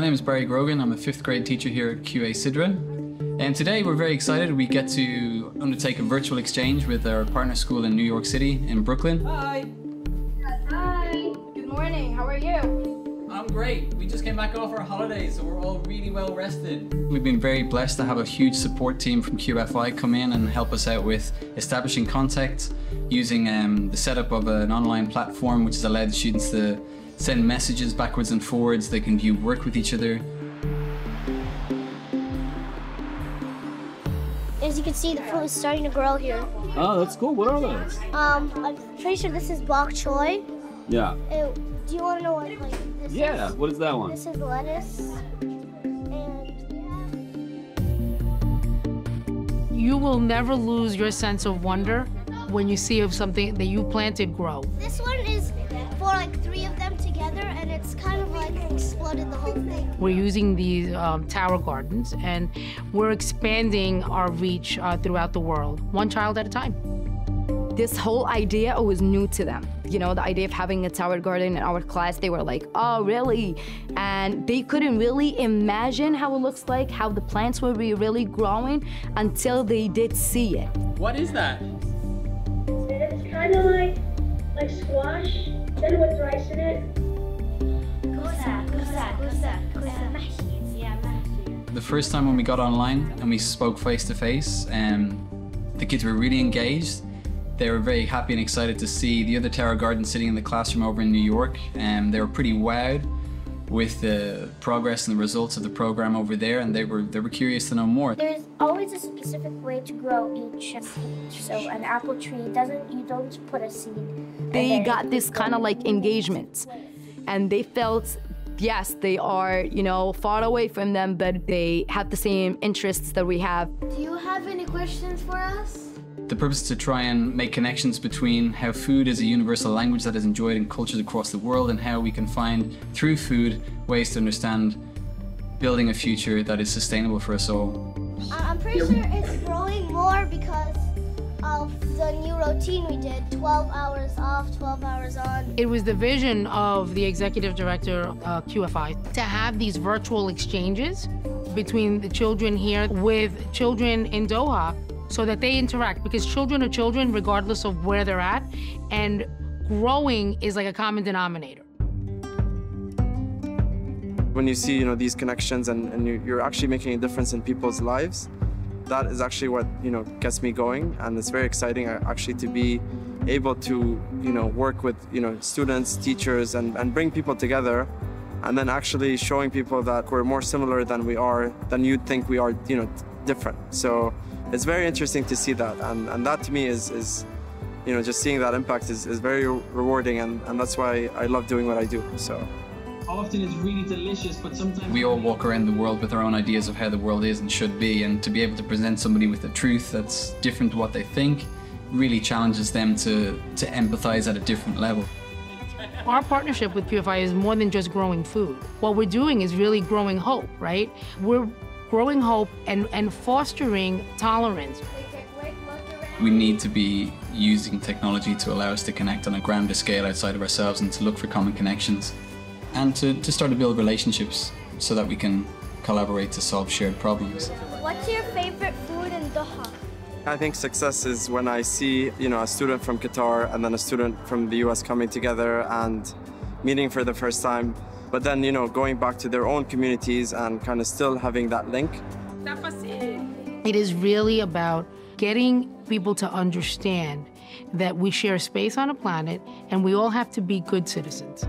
My name is Barry Grogan. I'm a fifth grade teacher here at QA Sidra. And today we're very excited. We get to undertake a virtual exchange with our partner school in New York City in Brooklyn. Hi. Hi. Good morning. How are you? I'm great. We just came back off our holidays, so we're all really well rested. We've been very blessed to have a huge support team from QFI come in and help us out with establishing contact, using um, the setup of an online platform which has allowed the students to send messages backwards and forwards. They can view work with each other. As you can see, the fruit is starting to grow here. Oh, that's cool. What are those? Um, I'm pretty sure this is bok choy. Yeah. Uh, do you want to know what like this Yeah. is? What is that one? This is lettuce. And You will never lose your sense of wonder when you see of something that you planted grow. this one is for like three of them together, and it's kind of like exploded the whole thing. We're using these um, tower gardens and we're expanding our reach uh, throughout the world, one child at a time. this whole idea was new to them. You know, the idea of having a tower garden in our class, they were like, oh, really? And they couldn't really imagine how it looks like, how the plants will be really growing until they did see it. What is that? Like squash, then with rice in it. The first time when we got online and we spoke face to face, um, the kids were really engaged. They were very happy and excited to see the other Tower Garden sitting in the classroom over in New York. And they were pretty wowed with the progress and the results of the program over there, and they were they were curious to know more. There's always a specific way to grow each seed. So an apple tree doesn't you don't put a seed. They got this kind of like engagement. And they felt, yes, they are, you know, far away from them, but they have the same interests that we have. Do you have any questions for us? The purpose is to try and make connections between how food is a universal language that is enjoyed in cultures across the world and how we can find, through food, ways to understand building a future that is sustainable for us all. I- I'm pretty sure it's growing more because of the new routine we did 12 hours off, 12 hours on. It was the vision of the executive director, uh, QFI, to have these virtual exchanges between the children here with children in Doha so that they interact because children are children regardless of where they're at and growing is like a common denominator. when you see you know these connections and, and you're actually making a difference in people's lives that is actually what you know gets me going and it's very exciting uh, actually to be able to you know work with you know students teachers and, and bring people together and then actually showing people that we're more similar than we are than you'd think we are you know different. So it's very interesting to see that and, and that to me is is you know just seeing that impact is, is very rewarding and, and that's why i love doing what i do so often it's really delicious, but sometimes We all walk around the world with our own ideas of how the world is and should be, and to be able to present somebody with a truth that's different to what they think really challenges them to, to empathize at a different level. Our partnership with QFI is more than just growing food. What we're doing is really growing hope, right? We're growing hope and, and fostering tolerance. We need to be using technology to allow us to connect on a grander scale outside of ourselves and to look for common connections and to, to start to build relationships so that we can collaborate to solve shared problems. What's your favorite food in Doha? I think success is when I see, you know, a student from Qatar and then a student from the US coming together and meeting for the first time, but then, you know, going back to their own communities and kind of still having that link. It is really about getting people to understand that we share space on a planet and we all have to be good citizens.